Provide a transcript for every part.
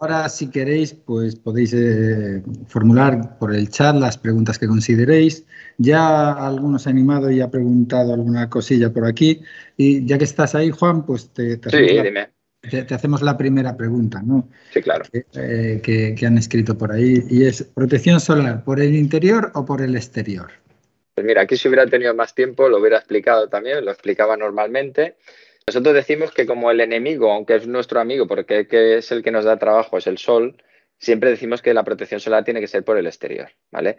ahora, si queréis, pues podéis eh, formular por el chat las preguntas que consideréis. Ya algunos han animado y ha preguntado alguna cosilla por aquí. Y ya que estás ahí, Juan, pues te, te, hacemos, la, primera pregunta, ¿no? Sí, claro. Eh, que han escrito por ahí. Y es, ¿protección solar por el interior o por el exterior? Pues mira, aquí si hubiera tenido más tiempo lo hubiera explicado también, lo explicaba normalmente. Nosotros decimos que como el enemigo, aunque es nuestro amigo, porque es el que nos da trabajo, es el sol, siempre decimos que la protección solar tiene que ser por el exterior, ¿vale?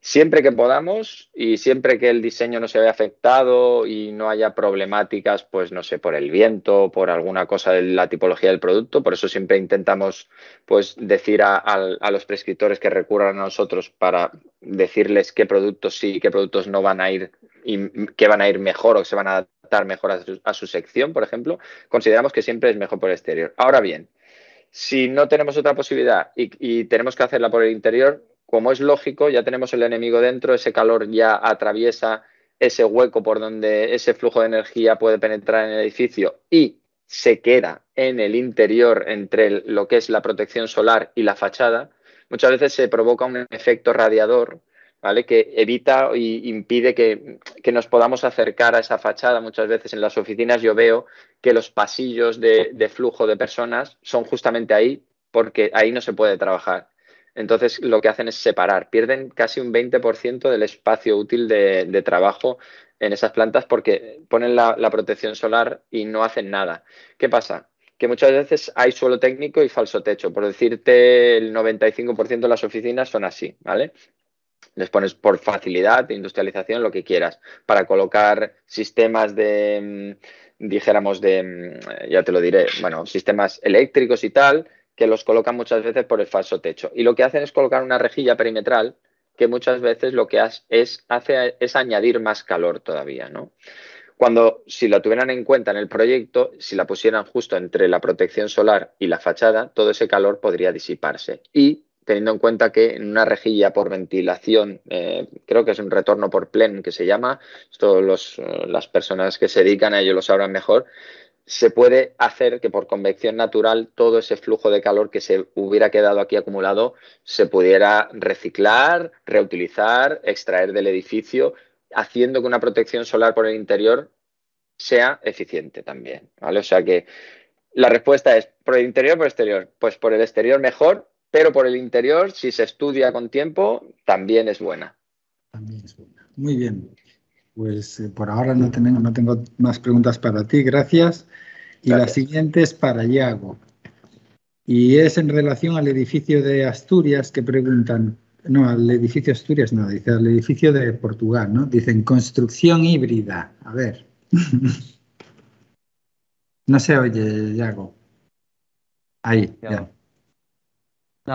Siempre que podamos y siempre que el diseño no se vea afectado y no haya problemáticas, pues no sé, por el viento, por alguna cosa de la tipología del producto, por eso siempre intentamos pues decir a, los prescriptores que recurran a nosotros para decirles qué productos sí qué productos no van a ir y que van a ir mejor o que se van a mejor a su, sección, por ejemplo, consideramos que siempre es mejor por el exterior. Ahora bien, si no tenemos otra posibilidad y, tenemos que hacerla por el interior, como es lógico, ya tenemos el enemigo dentro, ese calor ya atraviesa ese hueco por donde ese flujo de energía puede penetrar en el edificio y se queda en el interior entre lo que es la protección solar y la fachada, muchas veces se provoca un efecto radiador ¿vale? que evita y impide que, nos podamos acercar a esa fachada. Muchas veces en las oficinas yo veo que los pasillos de, flujo de personas son justamente ahí porque ahí no se puede trabajar. Entonces lo que hacen es separar, pierden casi un 20% del espacio útil de, trabajo en esas plantas porque ponen la, la protección solar y no hacen nada. ¿Qué pasa? que muchas veces hay suelo técnico y falso techo. Por decirte, el 95% de las oficinas son así, ¿vale? Les pones por facilidad, industrialización, lo que quieras, para colocar sistemas de, mm, dijéramos, de, mm, ya te lo diré, bueno, sistemas eléctricos y tal, que los colocan muchas veces por el falso techo. Y lo que hacen es colocar una rejilla perimetral que muchas veces lo que hace es, hace, es añadir más calor todavía, ¿no? Cuando, si la tuvieran en cuenta en el proyecto, si la pusieran justo entre la protección solar y la fachada, todo ese calor podría disiparse. Y teniendo en cuenta que en una rejilla por ventilación, eh, creo que es un retorno por plen que se llama, esto los, eh, las personas que se dedican a ello lo sabrán mejor, se puede hacer que por convección natural todo ese flujo de calor que se hubiera quedado aquí acumulado se pudiera reciclar, reutilizar, extraer del edificio, haciendo que una protección solar por el interior sea eficiente también. ¿vale? O sea que la respuesta es por el interior o por el exterior. Pues por el exterior mejor, pero por el interior, si se estudia con tiempo, también es buena. También es buena. Muy bien. Pues eh, por ahora no tengo, no tengo más preguntas para ti, gracias. Y la siguiente es para Iago. Y es en relación al edificio de Asturias que preguntan, no, al edificio de Asturias no, dice al edificio de Portugal, ¿no? Dicen construcción híbrida. A ver. no se oye, Iago. Ahí, ya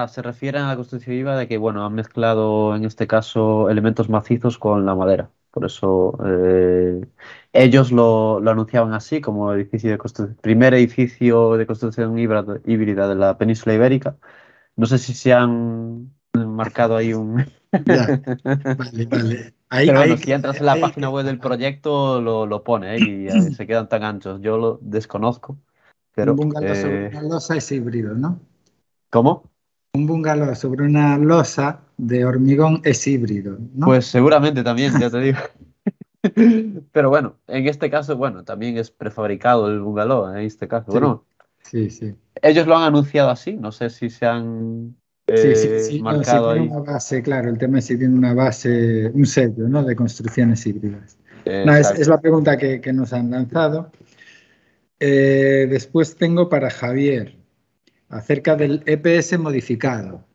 se refieren a la construcción viva de que, bueno, han mezclado en este caso elementos macizos con la madera. Por eso eh, ellos lo, anunciaban así como edificio de primer edificio de construcción híbrida de la península ibérica. No sé si se han marcado ahí un. vale, vale. Pero bueno, si entras en la página web del proyecto, lo, pone ¿eh? y se quedan tan anchos. Yo lo desconozco. Pero, un eh... losa es híbrido, ¿no? ¿Cómo? Un bungalow sobre una losa de hormigón es híbrido, ¿no? Pues seguramente también, ya te digo. Pero bueno, en este caso, bueno, también es prefabricado el bungalow, en este caso. Bueno, sí, sí. Ellos lo han anunciado así, no sé si se han sí, sí, sí, marcado ahí. Una base, claro, el tema es si tiene una base, un sello, ¿no? De construcciones híbridas. No, es, la pregunta que, nos han lanzado. Eh, después tengo para Javier acerca del EPS modificado.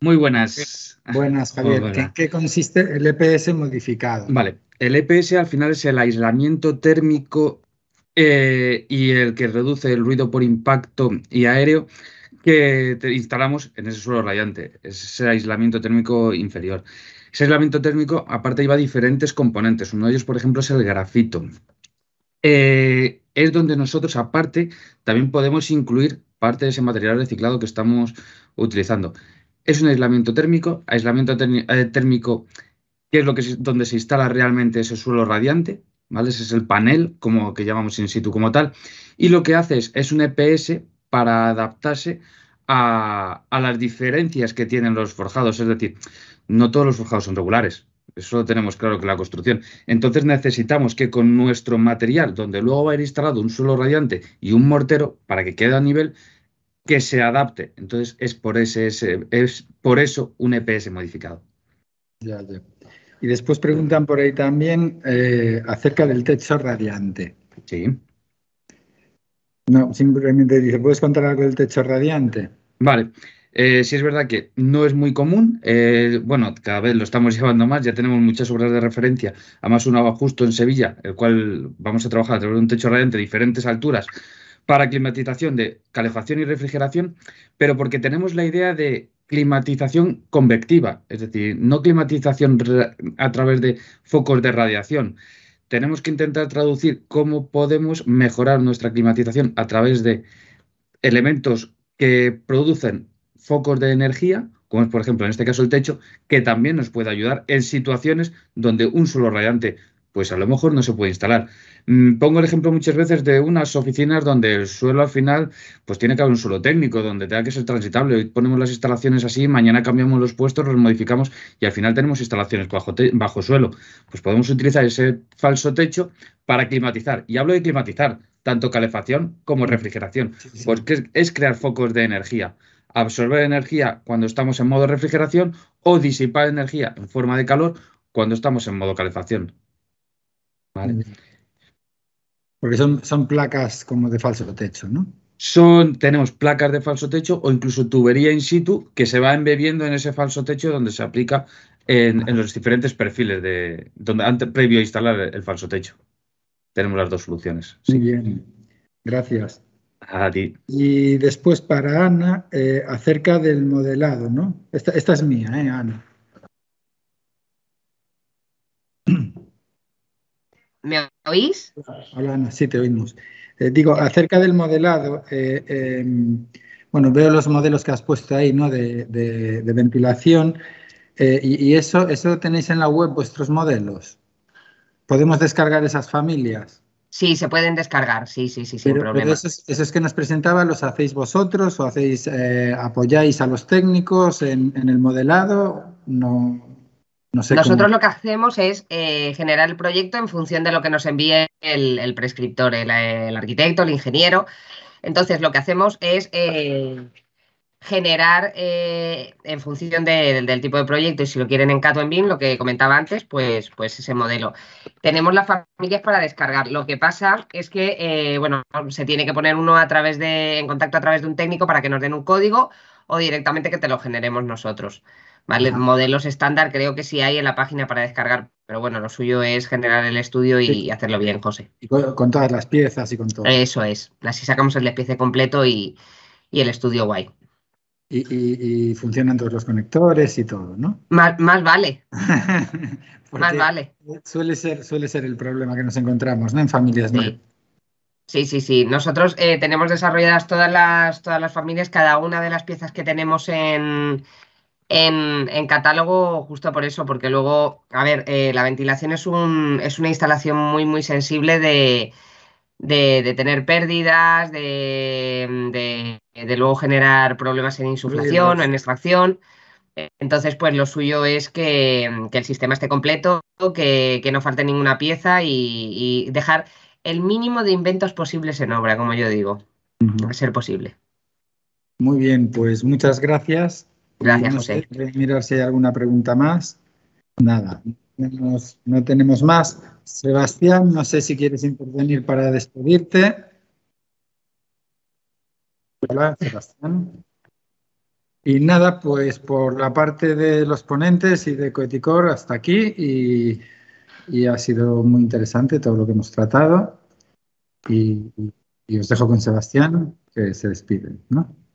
Muy buenas. Buenas, Javier. ¿En qué consiste el EPS modificado? Vale, el EPS al final es el aislamiento térmico eh, y el que reduce el ruido por impacto y aéreo que instalamos en ese suelo radiante, es ese aislamiento térmico inferior. Ese aislamiento térmico, aparte, lleva diferentes componentes. Uno de ellos, por ejemplo, es el grafito. Eh, es donde nosotros, aparte, también podemos incluir parte de ese material reciclado que estamos utilizando. Es un aislamiento térmico, aislamiento eh, térmico, que es donde se instala realmente ese suelo radiante, ¿vale? Ese es el panel como que llamamos in situ como tal. Y lo que hace es, un EPS para adaptarse a, las diferencias que tienen los forjados. Es decir, no todos los forjados son regulares. Eso lo tenemos claro que la construcción. Entonces necesitamos que con nuestro material, donde luego va a ir instalado un suelo radiante y un mortero, para que quede a nivel, que se adapte. Entonces es por, ese, es por eso un EPS modificado. Ya, ya. Y después preguntan por ahí también eh, acerca del techo radiante. Sí. No, simplemente dice, ¿puedes contar algo del techo radiante? Vale. Eh, sí es verdad que no es muy común, eh, bueno, cada vez lo estamos llevando más, ya tenemos muchas obras de referencia, además uno justo en Sevilla, el cual vamos a trabajar a través de un techo radiante de diferentes alturas para climatización de calefacción y refrigeración, pero porque tenemos la idea de climatización convectiva, es decir, no climatización a través de focos de radiación. Tenemos que intentar traducir cómo podemos mejorar nuestra climatización a través de elementos que producen focos de energía, como es por ejemplo en este caso el techo, que también nos puede ayudar en situaciones donde un suelo radiante pues a lo mejor no se puede instalar. Mm, pongo el ejemplo muchas veces de unas oficinas donde el suelo al final pues tiene que haber un suelo técnico, donde tenga que ser transitable. Hoy ponemos las instalaciones así, mañana cambiamos los puestos, los modificamos y al final tenemos instalaciones bajo, bajo suelo. Pues podemos utilizar ese falso techo para climatizar. Y hablo de climatizar, tanto calefacción como refrigeración, porque es crear focos de energía absorber energía cuando estamos en modo refrigeración o disipar energía en forma de calor cuando estamos en modo calefacción. Porque son, son placas como de falso techo, ¿no? Son, tenemos placas de falso techo o incluso tubería in situ que se va embebiendo en ese falso techo donde se aplica en, los diferentes perfiles de donde antes previo a instalar el, falso techo. Tenemos las dos soluciones. Muy bien, gracias. A ti. Y después para Ana, eh, acerca del modelado, ¿no? Esta, esta es mía, ¿eh, Ana? ¿Me oís? Hola, Ana, sí, te oímos. Eh, digo, acerca del modelado, eh, em, bueno, veo los modelos que has puesto ahí, ¿no? De, ventilación. Eh, y, eso, eso tenéis en la web vuestros modelos. ¿Podemos descargar esas familias? Sí, se pueden descargar, sí, sí, sí, sin problema. Pero esos, esos, que nos presentaba, ¿los hacéis vosotros o hacéis, apoyáis a los técnicos en, en el modelado? No. Nosotros lo que hacemos es eh, generar el proyecto en función de lo que nos envíe el, prescriptor, el, arquitecto, el ingeniero. Entonces, lo que hacemos es eh, generar eh, en función del tipo de proyecto y si lo quieren en CAT o en BIM, lo que comentaba antes, pues, pues ese modelo. Tenemos las familias para descargar. Lo que pasa es que, bueno, se tiene que poner uno a través de, en contacto a través de un técnico para que nos den un código o directamente que te lo generemos nosotros. ¿vale? Modelos estándar creo que sí hay en la página para descargar, pero bueno, lo suyo es generar el estudio y hacerlo bien, José. Y con, todas las piezas y con todo. Eso es, así sacamos el despiece completo y, el estudio guay. Y, funcionan todos los conectores y todo, ¿no? Más, vale. más vale. Suele ser, suele ser el problema que nos encontramos, ¿no? En familias, ¿no? Sí. Sí, sí, Nosotros eh, tenemos desarrolladas todas las, todas las familias, cada una de las piezas que tenemos en, en, catálogo justo por eso, porque luego, a ver, eh, la ventilación es, un, es una instalación muy, muy sensible de, de, tener pérdidas, de, de, luego generar problemas en insuflación o en extracción. Entonces, pues lo suyo es que, el sistema esté completo, que, no falte ninguna pieza y, dejar el mínimo de inventos posibles en obra, como yo digo, a ser posible. Muy bien, pues muchas gracias. Gracias, José. mirar si hay alguna pregunta más. Nada, no tenemos más. Sebastián, no sé si quieres intervenir para despedirte. Hola, Sebastián. Y nada, pues por la parte de los ponentes y de Coeticor hasta aquí y, y ha sido muy interesante todo lo que hemos tratado. Y, y os dejo con Sebastián, que se despide, ¿no?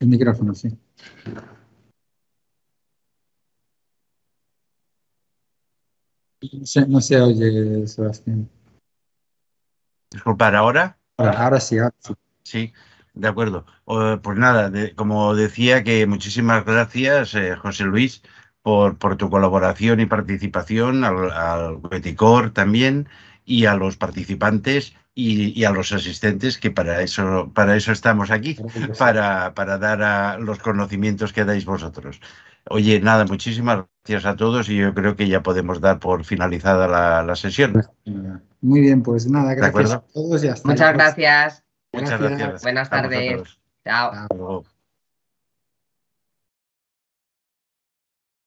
El micrófono, sí. No se, oye, Sebastián. Disculpar, ¿ahora? Ahora, sí, sí. de acuerdo. pues nada, como decía, que muchísimas gracias, eh, José Luis, por, por tu colaboración y participación, al, al Weticor también y a los participantes y, y, a los asistentes, que para eso, para eso estamos aquí, para, para dar a los conocimientos que dais vosotros. Oye, nada, muchísimas gracias a todos y yo creo que ya podemos dar por finalizada la, la sesión. Muy bien, pues nada, gracias a todos y hasta Muchas gracias. Muchas gracias. Buenas tardes. Chao. Hasta luego.